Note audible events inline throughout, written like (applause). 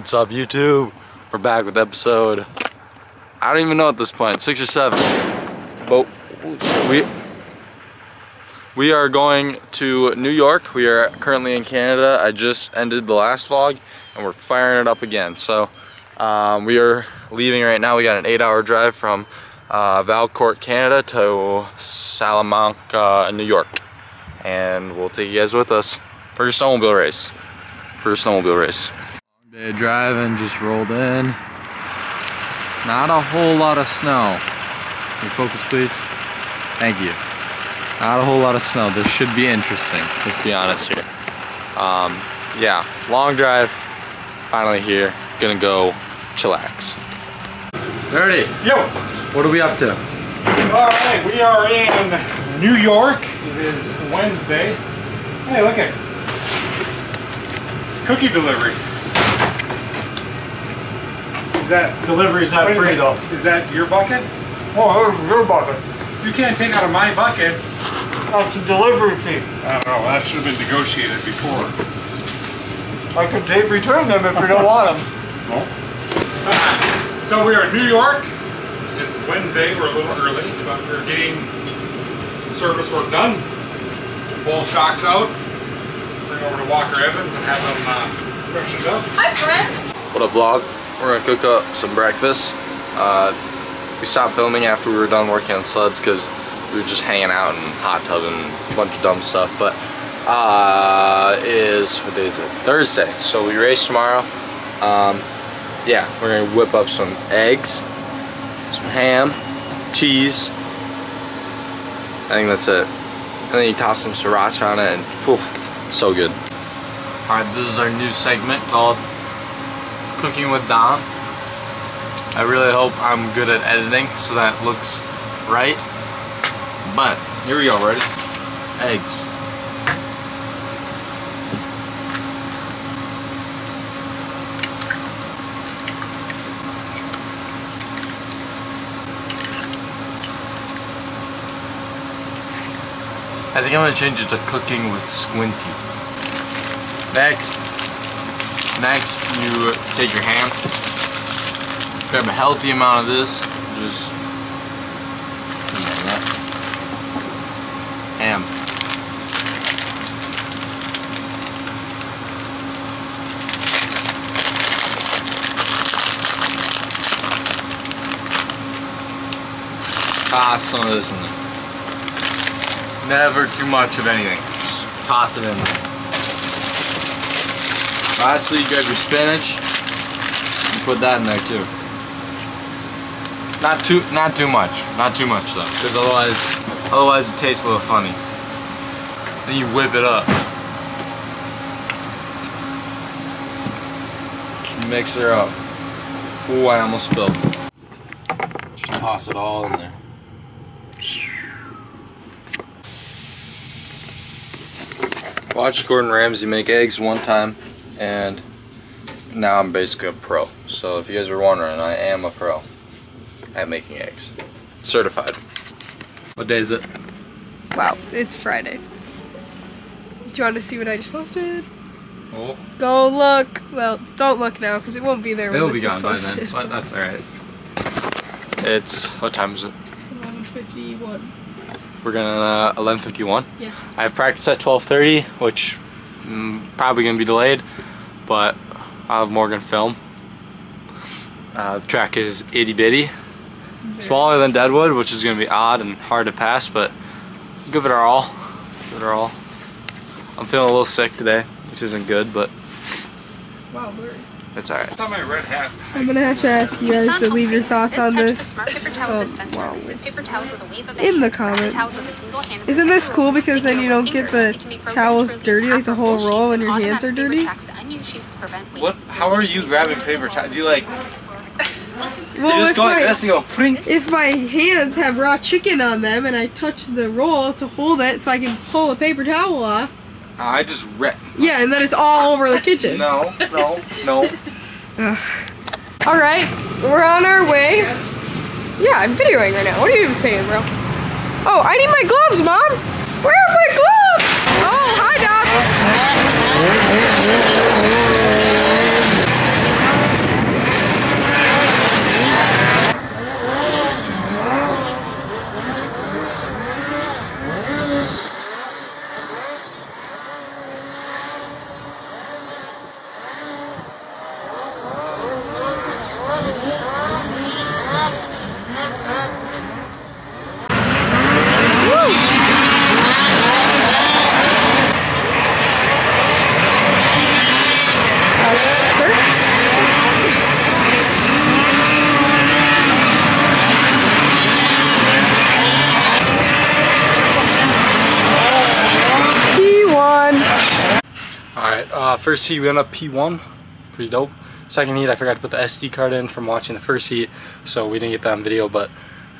What's up YouTube? We're back with episode, I don't even know at this point, six or seven. But we, we are going to New York. We are currently in Canada. I just ended the last vlog and we're firing it up again. So um, we are leaving right now. We got an eight hour drive from uh, Valcourt, Canada to Salamanca, New York. And we'll take you guys with us for a snowmobile race. For a snowmobile race. Long day driving, just rolled in. Not a whole lot of snow. Can you focus please? Thank you. Not a whole lot of snow. This should be interesting. Let's be honest here. Um, yeah, long drive. Finally here. Gonna go chillax. Dirty. Yo! What are we up to? Alright, we are in New York. It is Wednesday. Hey, look at Cookie delivery. Is that Delivery's not free though. Is that your bucket? Oh, your bucket. You can't take out of my bucket. That's a delivery fee. I don't know, that should have been negotiated before. I could take return them if you don't want them. (laughs) So we are in New York. It's Wednesday, we're a little early, but we're getting some service work done. Pull shocks out, bring over to Walker Evans and have them uh, freshened up. Hi, friends. What a vlog? We're gonna cook up some breakfast. Uh, we stopped filming after we were done working on sleds because we were just hanging out and hot tubbing and a bunch of dumb stuff. But uh, is, what day is it? Thursday. So we race tomorrow. Um, yeah, we're gonna whip up some eggs, some ham, cheese. I think that's it. And then you toss some sriracha on it and poof, so good. Alright, this is our new segment called Cooking with Dom. I really hope I'm good at editing so that looks right. But here we go, ready? Eggs. I think I'm gonna change it to cooking with squinty. Next, next you uh, take your ham, grab a healthy amount of this, just ham. Toss some of this in there. Never too much of anything. Just toss it in there. Lastly, you grab your spinach. You put that in there too. Not too, not too much. Not too much though, because otherwise, otherwise it tastes a little funny. Then you whip it up. Just mix her up. Ooh, I almost spilled. Just toss it all in there. Watch Gordon Ramsay make eggs one time, and now I'm basically a pro. So if you guys are wondering, I am a pro at making eggs. Certified. What day is it? Wow, it's Friday. Do you want to see what I just posted? Oh, Go look. Well, don't look now because it won't be there when it'll be this gone is by then, but that's alright. It's, what time is it? 11:51. We're gonna, uh, 11.51? Yeah. I have practice at 12.30, which mm, probably gonna be delayed, but I'll have Morgan film. Uh, the track is itty bitty. Smaller than Deadwood, which is gonna be odd and hard to pass, but give it our all. Give it our all. I'm feeling a little sick today, which isn't good, but Wow, blurry. it's alright. I thought my red hat. I'm gonna have to ask you guys to leave your thoughts on this The smart paper towel Oh, wow, releases it's paper towels with a wave of in the comments. Towels with a single hand Isn't this cool because then you don't get the It can be programmed towels dirty, like the whole roll when and your hands are dirty? Retracts the sheets to prevent waste. What? How are you grabbing paper towels? Do you like, (laughs) you Well, just if go like my, this and go, frink? if my hands have raw chicken on them and I touch the roll to hold it so I can pull a paper towel off, ah, I just rip. yeah, and then it's all over the kitchen. No, no, no. (laughs) All right, we're on our way. Yeah, I'm videoing right now. What are you even saying, bro? Oh, I need my gloves, mom. Where are my gloves? Oh, oh, oh, oh, oh. First heat we went up P1, pretty dope. Second heat I forgot to put the SD card in from watching the first heat, so we didn't get that on video, but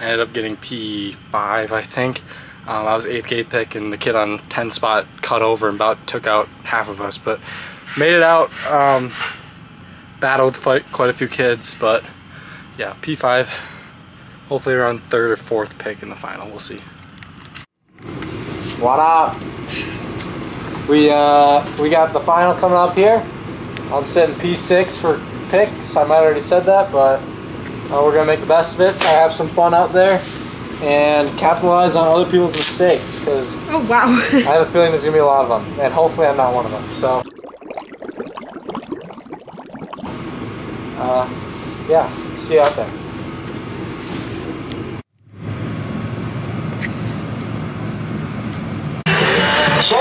I ended up getting P5 I think. Um, I was 8th gate pick and the kid on 10 spot cut over and about took out half of us, but made it out. Um, battled fight quite a few kids, but yeah, P5. Hopefully around third or fourth pick in the final, we'll see. What up? We uh we got the final coming up here. I'm sitting P6 for picks. I might already said that, but uh, we're gonna make the best of it. I have some fun out there and capitalize on other people's mistakes because Oh wow. (laughs) I have a feeling there's gonna be a lot of them, and hopefully I'm not one of them. So, uh, yeah, see you out there. So,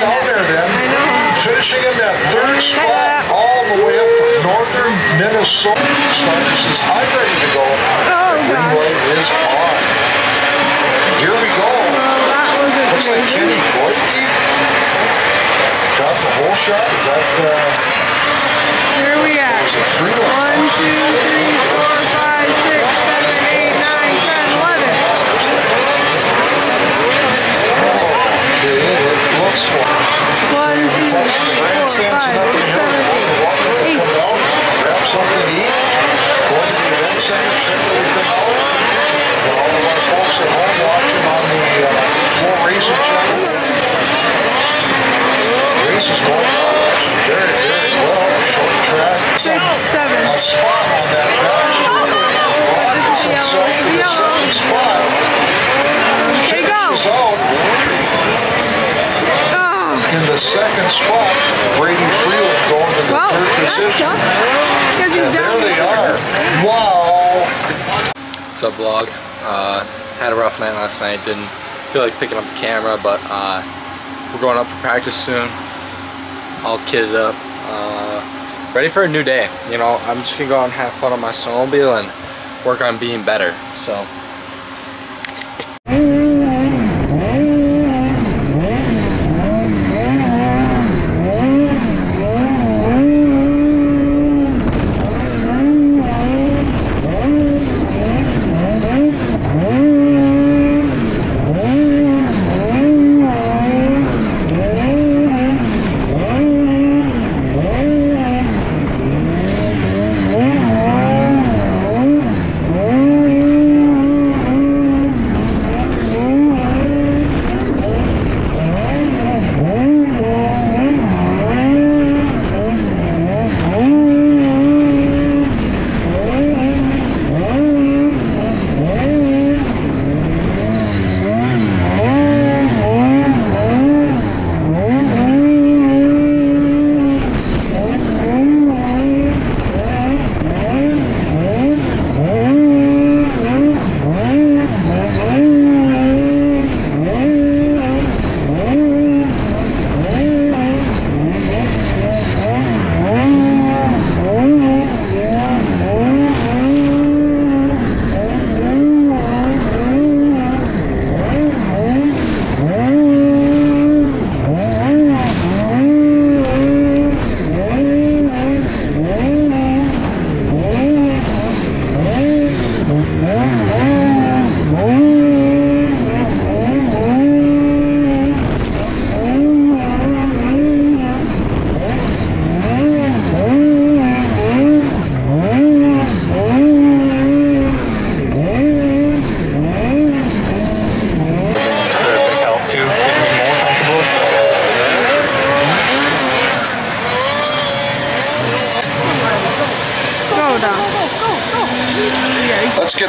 not used to let's run diamond down there then. I know. Finishing in that third spot, all the way up from northern Minnesota. Starter says, I'm ready to go. Oh, the light is on. Here we go. Well, that was Looks like Kenny. Goike got the whole shot. Is that uh, Here we one? One, two, three, four, five, six, seven, eight, nine, ten, eleven. Okay, it looks like. One, two, three, four, five, six, seven, eight. Come down, grab something to eat, go to the event center, check everything out. And all of our folks at home watching on the uh, Floor Racing channel. Race is going very, very well. Short track. Six, seven. A spot on that match. This is the yellow, this is the yellow. Second spot. Okay, go. Is out Oh, in the second spot. Brady Freeland going to the well, third that position. sucks. Because he's And down. there they are. Wow. What's up, vlog? Uh, had a rough night last night. Didn't feel like picking up the camera, but uh, we're going up for practice soon. All kitted up. Uh, ready for a new day. You know, I'm just gonna go out and have fun on my snowmobile and work on being better. So.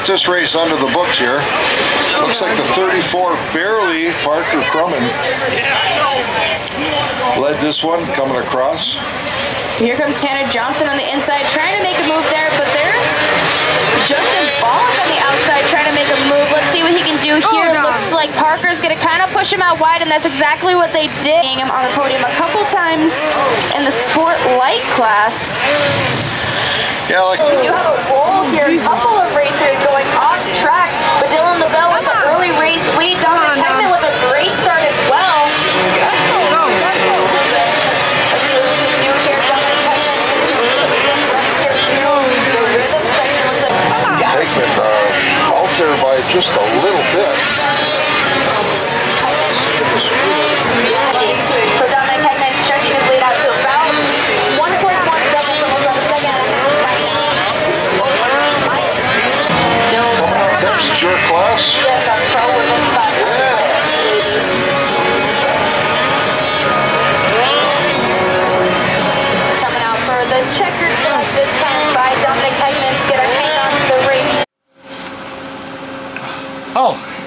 Get this race under the books here. Looks like the 34 barely Parker Crumman led this one coming across. Here comes Tanner Johnson on the inside, trying to make a move there, but there's Justin Bollock on the outside trying to make a move. Let's see what he can do oh, here. Oh, no. Looks like Parker's gonna kind of push him out wide, and that's exactly what they did. Seeing him on the podium a couple times in the sport light class. Yeah, like We do have a roll here. A couple of racers going off track, but Dylan Lavelle with the early race lead. Dominic Come on, Hegman with a great start as well. Go. Just a little bit.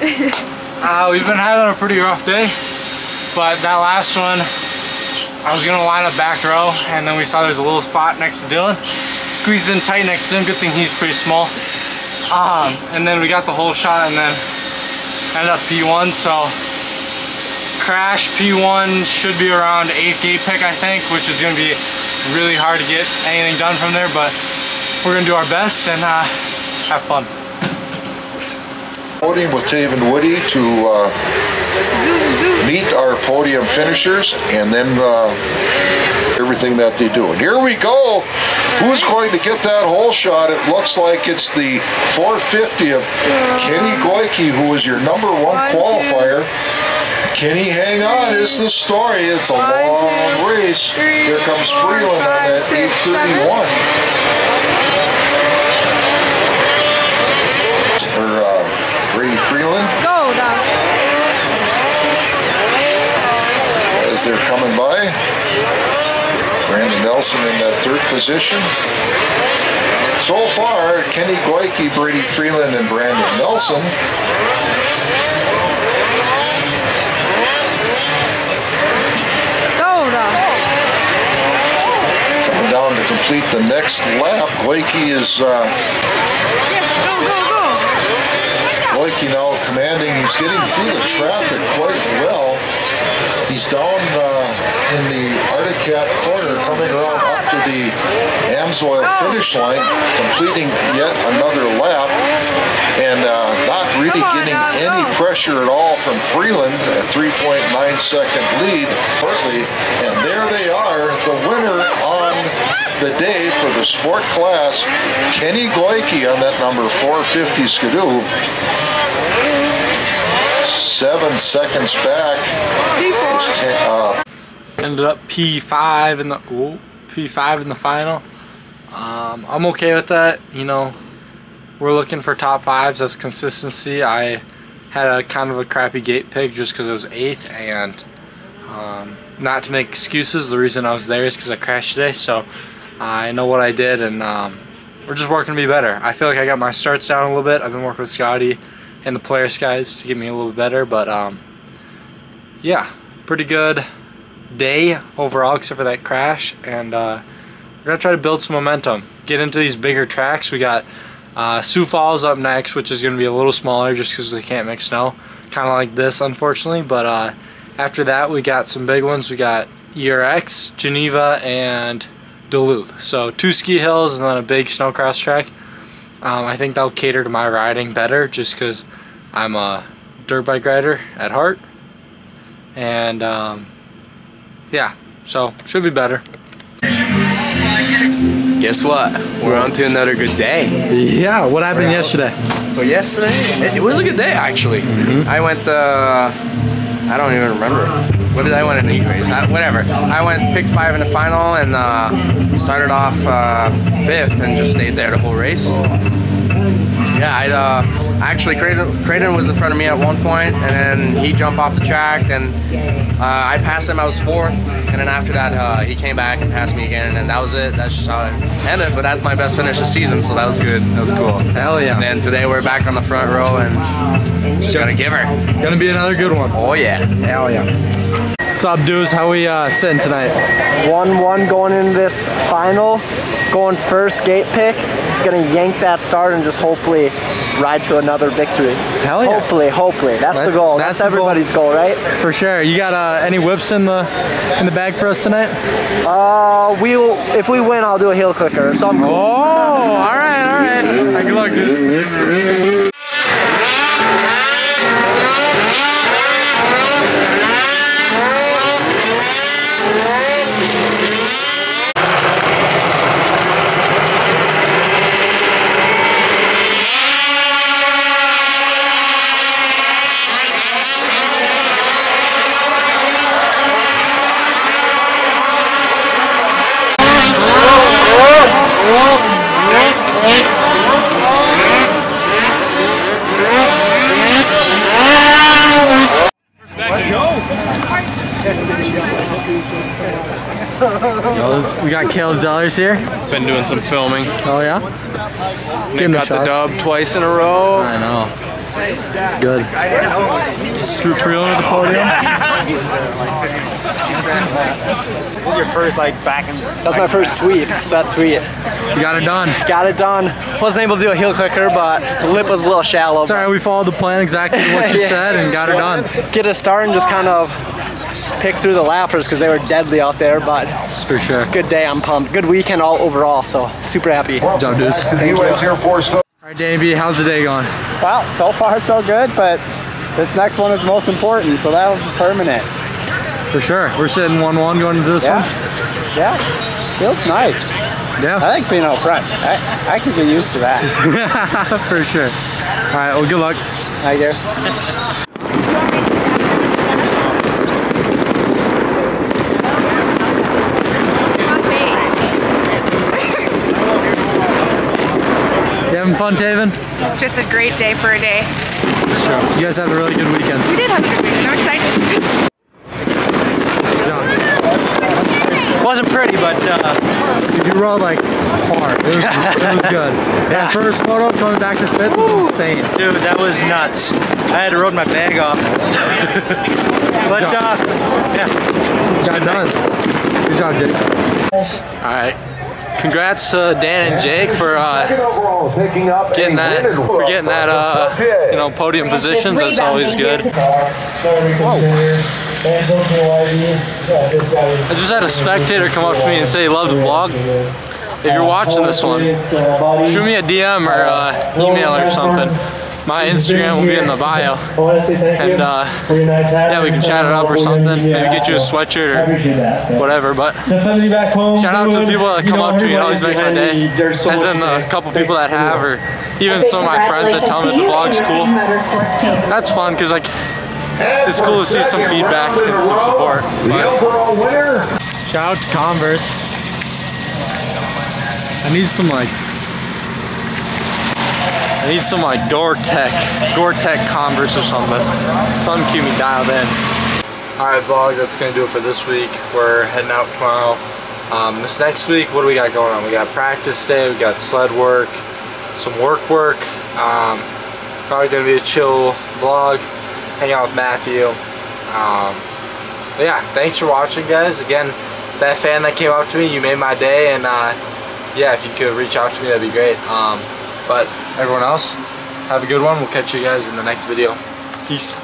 (laughs) uh, we've been having a pretty rough day, but that last one, I was gonna line up back row, and then we saw there's a little spot next to Dylan. Squeezed in tight next to him. Good thing he's pretty small. Um, and then we got the whole shot, and then ended up P1. So crash P1 should be around eighth gate pick, I think, which is gonna be really hard to get anything done from there. But we're gonna do our best and uh, have fun. Podium with Taven Woody to uh, meet our podium finishers and then uh, everything that they do. And here we go. Who's going to get that whole shot? It looks like it's the 450 of Kenny Goike, who was your number one qualifier. Kenny, hang on, is the story. It's a long race. Here comes Freeland on that six, 831. Or uh, Brady Freeland. Go, Dom. as they're coming by. Brandon Nelson in that third position. So far, Kenny Goike, Brady Freeland, and Brandon Nelson. Go, Dom. Coming down to complete the next lap. Goike is uh, Yes, go, go, go. Goike now commanding. He's getting through the traffic quite well. He's down uh, in the Arctic Cat corner, coming around up to the Amsoil finish line, completing yet another lap, and uh, not really getting any pressure at all from Freeland, a 3.9 second lead, partly, and there they are, the winner on the day for the sport class, Kenny Goike on that number 450 Ski-Doo. Seven seconds back. D4. Uh, ended up P5 in the ooh, P5 in the final. Um, I'm okay with that. You know, we're looking for top fives as consistency. I had a kind of a crappy gate pick just because it was eighth, and um, not to make excuses. The reason I was there is because I crashed today, so I know what I did, and um, we're just working to be better. I feel like I got my starts down a little bit. I've been working with Scotty and the players guys to get me a little bit better, but um, yeah, pretty good day overall except for that crash and uh, we're gonna try to build some momentum get into these bigger tracks. We got uh, Sioux Falls up next which is gonna be a little smaller just because we can't make snow kind of like this unfortunately but uh, after that we got some big ones. We got ERX Geneva and Duluth. So two ski hills and then a big snocross track um, I think that'll cater to my riding better just because I'm a dirt bike rider at heart and um, yeah, so should be better. Guess what? We're on to another good day. Yeah, what happened yesterday? So yesterday, it, it was a good day actually. Mm-hmm. I went. Uh, I don't even remember. What did I win in the race? I, whatever. I went pick five in the final and uh, started off uh, fifth and just stayed there the whole race. Yeah, I uh, actually Creighton, Creighton was in front of me at one point, and then he jumped off the track, and uh, I passed him. I was fourth, and then after that, uh, he came back and passed me again, and that was it. That's just how it ended. But that's my best finish this season, so that was good. That was cool. Hell yeah. And then today we're back on the front row, and just gotta give her. Gonna be another good one. Oh yeah. Hell yeah. What's up, dudes? How we uh, sitting tonight? 1-1 going into this final. Going first gate pick. Gonna yank that start and just hopefully ride to another victory. Hell yeah. Hopefully, hopefully. That's, That's- the goal. that's That's, the goal. everybody's goal. right? For sure. You got uh, any whips in the in the bag for us tonight? Uh, we'll, if we win, I'll do a heel clicker or something. Oh, all right, all right. All right, Good luck, dudes. Those, we got Caleb Zellers here. Been doing some filming. Oh yeah? Nick Getting the got the shots. dub twice in a row. I know. It's good. Drew Freeland at the podium. Your first like back and That's my first sweep, so that's sweet. You got it done. Got it done. Wasn't able to do a heel clicker, but the lip was a little shallow. Sorry, we followed the plan exactly what you (laughs) Yeah. said and got it done. Get a start and just kind of pick through the lappers because they were deadly out there, but For sure. good day, I'm pumped. Good weekend all overall, so super happy. Good job, dudes. To the U.S. Air Force. All right, Danny B, how's the day going? Well, so far so good, but this next one is most important, so that'll be permanent. For sure. We're sitting 1-1 going into this Yeah. one. Yeah, feels nice. Yeah. I like being out front. I, I can get used to that. (laughs) For sure. All right, well, good luck. I guess. You having fun, Taven? Just a great day for a day. Sure. You guys had a really good weekend. We did have a good weekend. I'm excited. Wasn't pretty, but uh, You rode like hard. It was, it was good. (laughs) That first photo coming back to fifth was insane. dude, that was nuts. I had to roll my bag off. (laughs) but uh, yeah, Got done. Good job, Jake. All right. Congrats to Dan and Jake for uh, getting that for getting that uh, you know podium positions. That's always good. I just had a spectator come up to me and say he loved the vlog. If you're watching this one, shoot me a DM or uh, email or something. My Instagram will be in the bio. And uh, yeah, we can chat it up or something. Maybe get you a sweatshirt or whatever. But shout out to the people that come up to me. It always makes my day. As in the couple people that have, or even some of my friends that tell me that the vlog's cool. That's fun because like it's cool to see some feedback and some support. But shout out to Converse. I need some like I need some like Gore-Tex, Gore-Tex Converse or something. Something keep me dialed in. Alright vlog, that's gonna do it for this week. We're heading out tomorrow. Um, this next week, what do we got going on? We got practice day, we got sled work, some work work. Um, probably gonna be a chill vlog, hang out with Matthew. Um, yeah, thanks for watching guys. Again, that fan that came up to me, you made my day and uh, yeah, if you could reach out to me, that'd be great. Um, but everyone else, have a good one. We'll catch you guys in the next video. Peace.